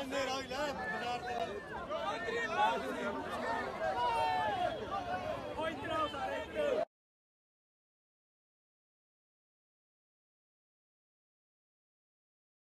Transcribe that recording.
Ander, oylab,